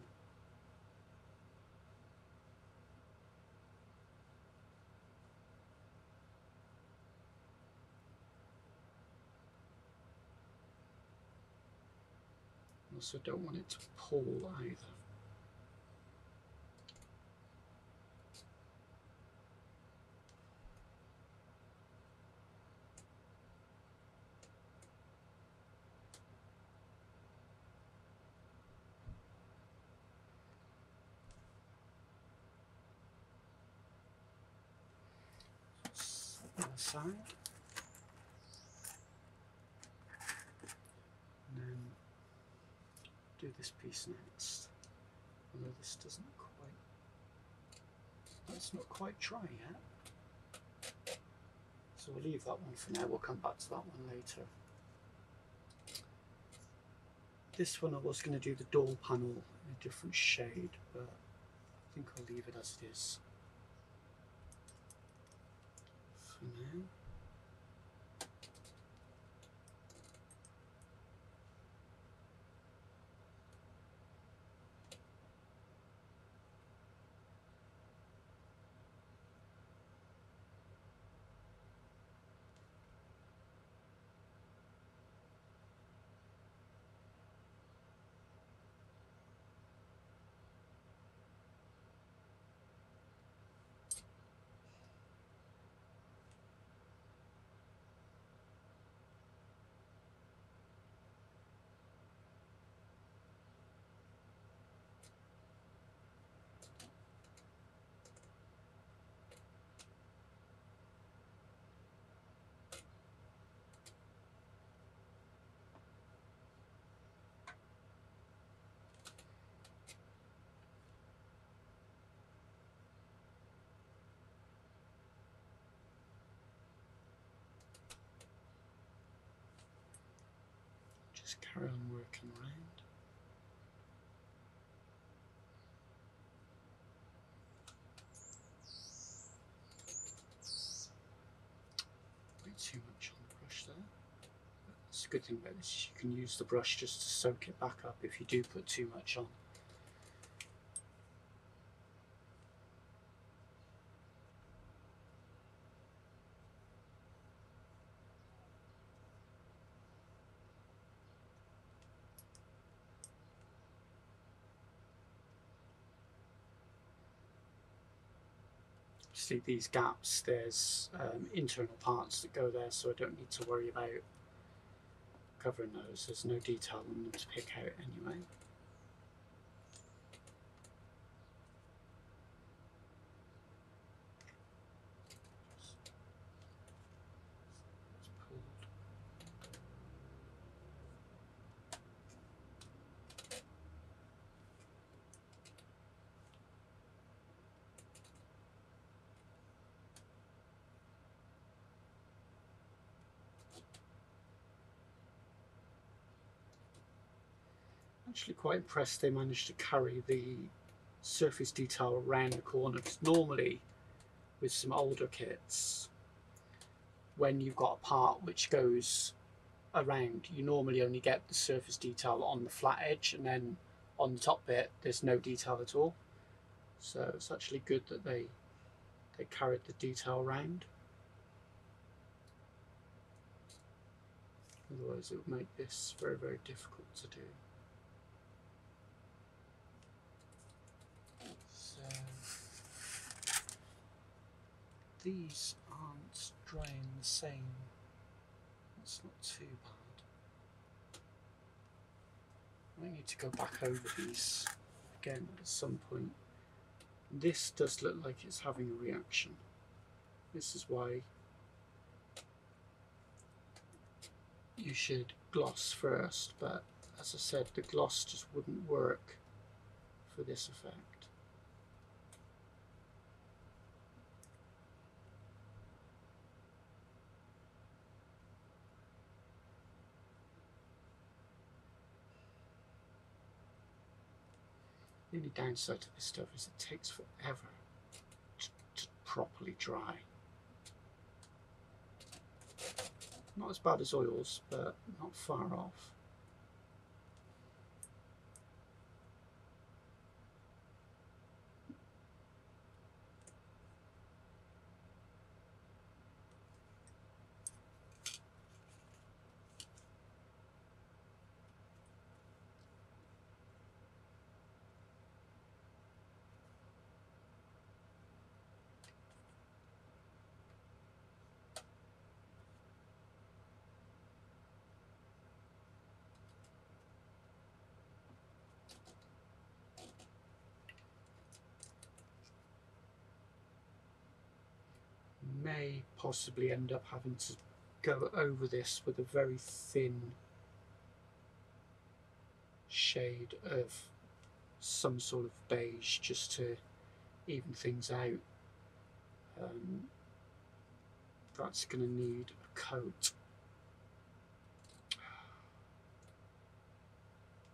also don't want it to pull either side. And then do this piece next. Although this doesn't quite, that's not quite dry yet. So we'll leave that one for now, we'll come back to that one later. This one I was going to do the door panel in a different shade, but I think I'll leave it as it is. for now. Just carry on working around. Way too much on the brush there. That's a good thing about this is you can use the brush just to soak it back up if you do put too much on. See these gaps, there's um, internal parts that go there, so I don't need to worry about covering those. There's no detail on them to pick out anyway. Actually quite impressed they managed to carry the surface detail around the corner because normally with some older kits when you've got a part which goes around you normally only get the surface detail on the flat edge and then on the top bit there's no detail at all. So it's actually good that they they carried the detail around. Otherwise it would make this very very difficult to do these aren't drying the same. That's not too bad. I need to go back over these again at some point. This does look like it's having a reaction. This is why you should gloss first, but as I said, the gloss just wouldn't work for this effect. The only downside to this stuff is it takes forever to, to properly dry. Not as bad as oils, but not far off. Possibly end up having to go over this with a very thin shade of some sort of beige just to even things out. Um, that's going to need a coat.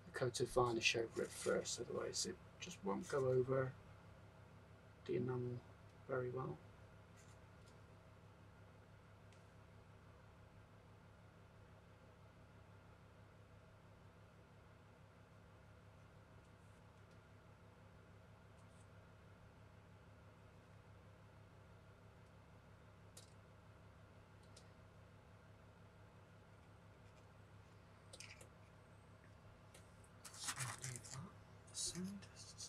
A coat of varnish over it first, otherwise it just won't go over the enamel very well.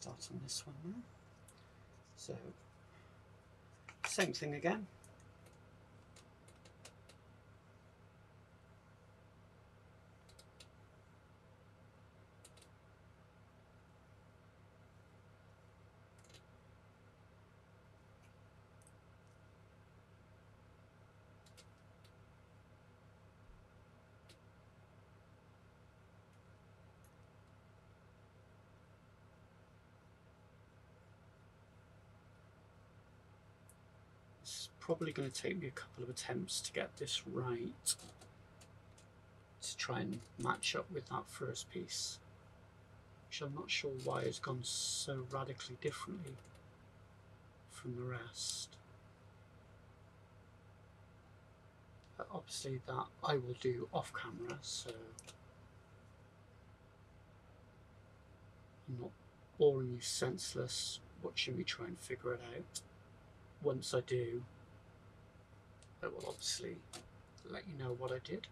start on this one now. So, same thing again. Probably going to take me a couple of attempts to get this right to try and match up with that first piece which I'm not sure why has gone so radically differently from the rest. But obviously that I will do off camera so I'm not boring you senseless watching me try and figure it out. Once I do I will obviously let you know what I did.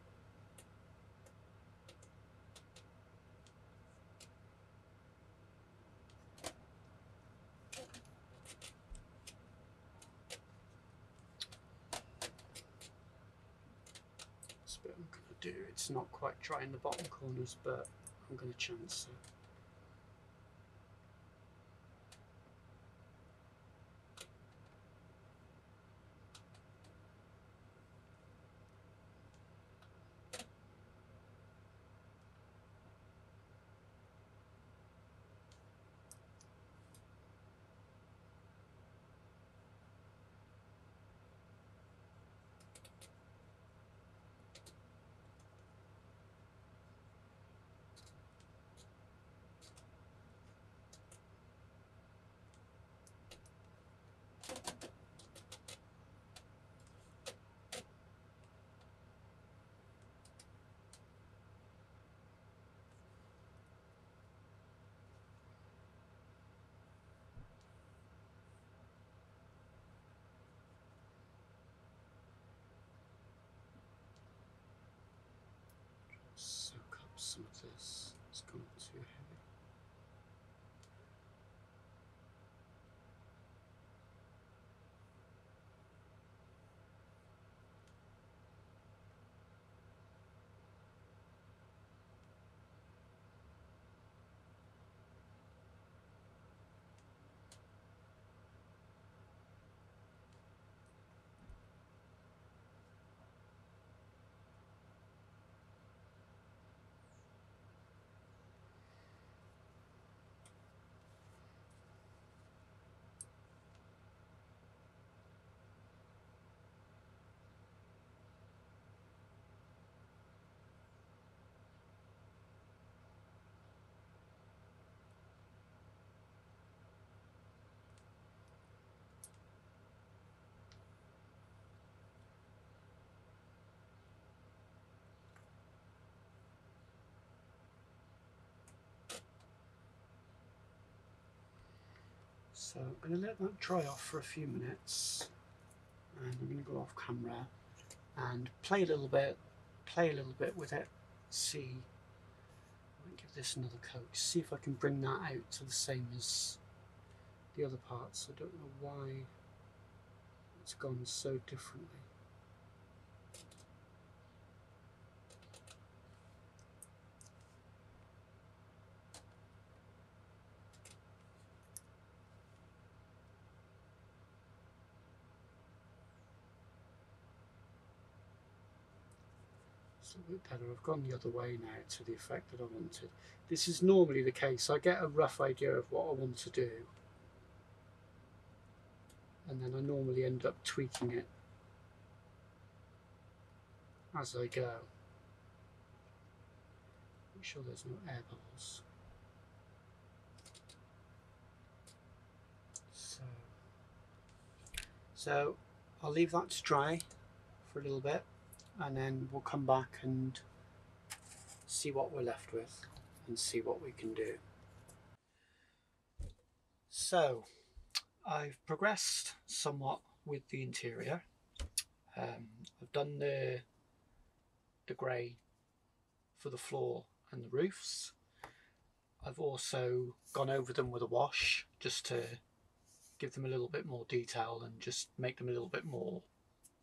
That's what I'm going to do. It's not quite dry in the bottom corners, but I'm going to chance it. So I'm going to let that dry off for a few minutes and I'm going to go off camera and play a little bit, play a little bit with it, see, give this another coat, see if I can bring that out to the same as the other parts. I don't know why it's gone so differently. Bit better. I've gone the other way now to the effect that I wanted. This is normally the case. I get a rough idea of what I want to do. And then I normally end up tweaking it as I go. Make sure there's no air bubbles. So, so I'll leave that to dry for a little bit and then we'll come back and see what we're left with and see what we can do. So I've progressed somewhat with the interior. Um, I've done the the grey for the floor and the roofs. I've also gone over them with a wash just to give them a little bit more detail and just make them a little bit more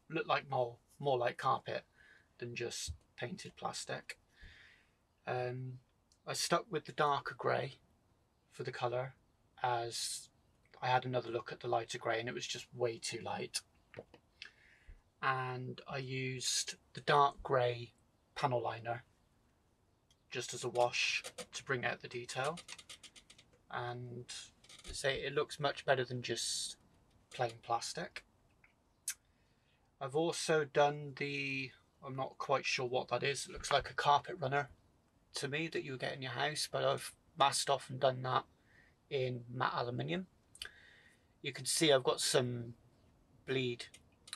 look like more more like carpet than just painted plastic. Um, I stuck with the darker grey for the colour as I had another look at the lighter grey and it was just way too light. And I used the dark grey panel liner just as a wash to bring out the detail. And say it looks much better than just plain plastic. I've also done the, I'm not quite sure what that is, it looks like a carpet runner to me that you get in your house, but I've masked off and done that in matte aluminium. You can see I've got some bleed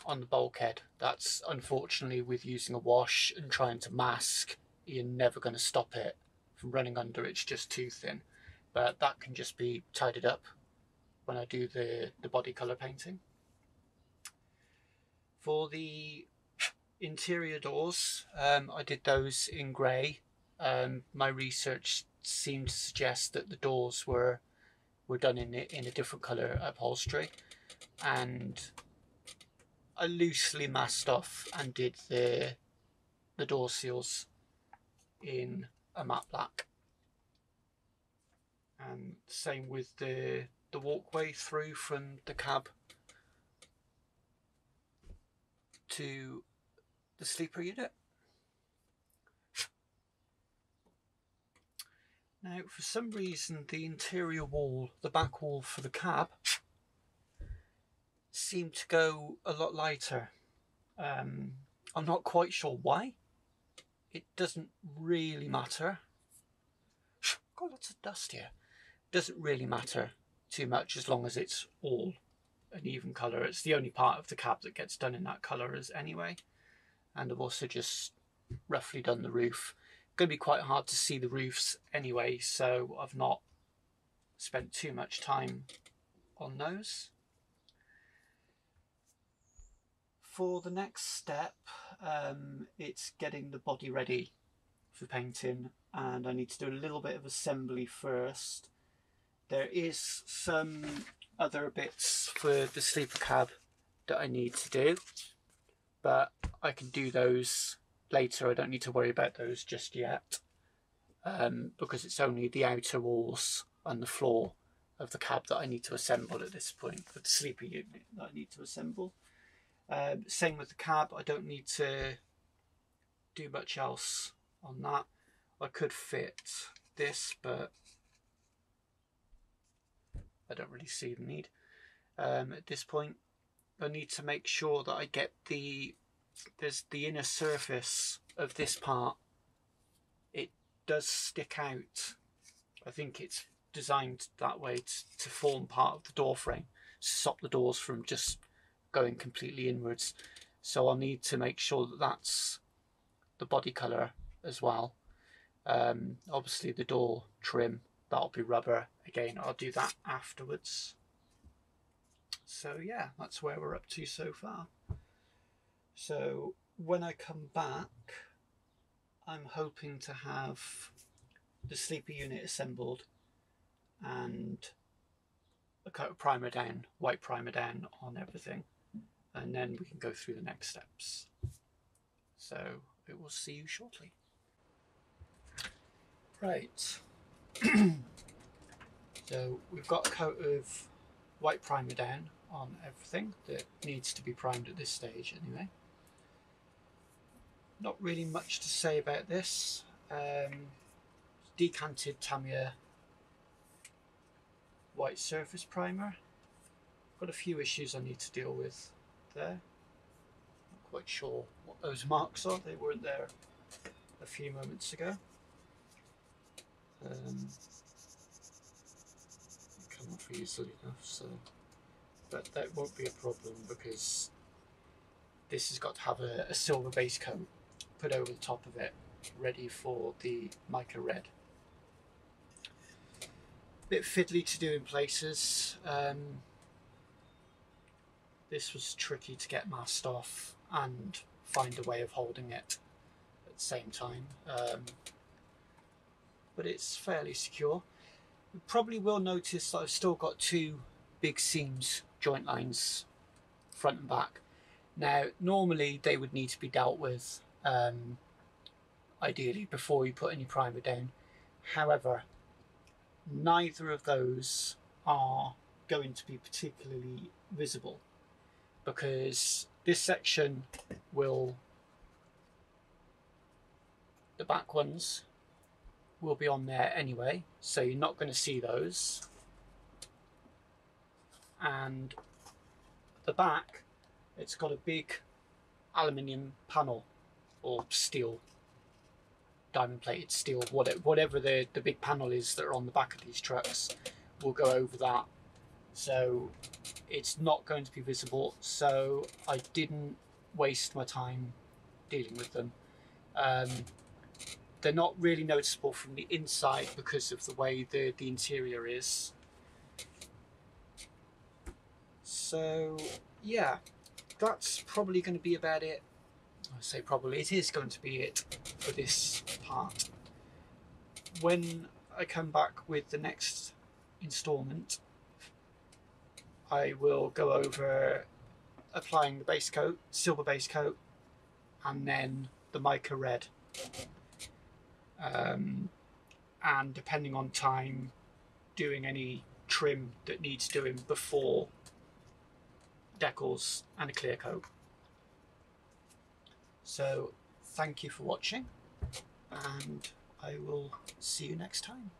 on the bulkhead. That's unfortunately with using a wash and trying to mask, you're never going to stop it from running under, it's just too thin. But that can just be tidied up when I do the, the body colour painting. For the interior doors, um, I did those in grey. Um, my research seemed to suggest that the doors were were done in in a different colour upholstery, and I loosely masked off and did the the door seals in a matte black. And same with the the walkway through from the cab to the sleeper unit. Now, for some reason, the interior wall, the back wall for the cab, seemed to go a lot lighter. Um, I'm not quite sure why. It doesn't really matter. Got lots of dust here. Doesn't really matter too much as long as it's all an even colour. It's the only part of the cab that gets done in that colour as anyway. And I've also just roughly done the roof. Going to be quite hard to see the roofs anyway, so I've not spent too much time on those. For the next step, um, it's getting the body ready for painting and I need to do a little bit of assembly first. There is some other bits for the sleeper cab that I need to do, but I can do those later. I don't need to worry about those just yet um, because it's only the outer walls and the floor of the cab that I need to assemble at this point the sleeper unit that I need to assemble. Um, same with the cab, I don't need to do much else on that. I could fit this, but I don't really see the need. Um, at this point, I need to make sure that I get the there's the inner surface of this part. It does stick out. I think it's designed that way to, to form part of the door frame, stop the doors from just going completely inwards. So I'll need to make sure that that's the body colour as well. Um, obviously the door trim, that'll be rubber. Again, I'll do that afterwards. so yeah, that's where we're up to so far. So when I come back, I'm hoping to have the sleeper unit assembled and a coat of primer down, white primer down on everything, and then we can go through the next steps. So we will see you shortly. Right. <clears throat> so we've got a coat of white primer down on everything that needs to be primed at this stage anyway. Not really much to say about this. Um, decanted Tamiya white surface primer. Got a few issues I need to deal with there. Not quite sure what those marks are. They weren't there a few moments ago. Um, off easily enough, so but that won't be a problem because this has got to have a, a silver base coat put over the top of it ready for the mica red. Bit fiddly to do in places. Um, this was tricky to get masked off and find a way of holding it at the same time. Um, but it's fairly secure you probably will notice that I've still got two big seams joint lines front and back. Now, normally they would need to be dealt with um, ideally before you put any primer down. However, neither of those are going to be particularly visible because this section will, the back ones will be on there anyway, so you're not going to see those. And the back it's got a big aluminium panel or steel diamond plated steel whatever the, the big panel is that are on the back of these trucks we'll go over that. So it's not going to be visible so I didn't waste my time dealing with them. Um, they're not really noticeable from the inside because of the way the, the interior is so yeah, that's probably going to be about it. I say probably, it is going to be it for this part. When I come back with the next installment, I will go over applying the base coat, silver base coat, and then the mica red. Um, and depending on time, doing any trim that needs doing before decals and a clear coat. So thank you for watching and I will see you next time.